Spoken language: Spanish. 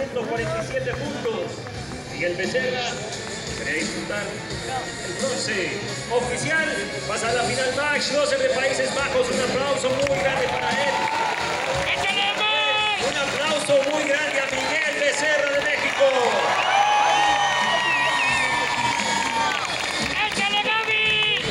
147 puntos. Miguel Becerra quería disputar el bronce oficial. Pasa a la final Max, 12 de Países Bajos. Un aplauso muy grande para él. Un aplauso muy grande a Miguel Becerra de México. ¡Échale, Gaby!